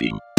sleeping.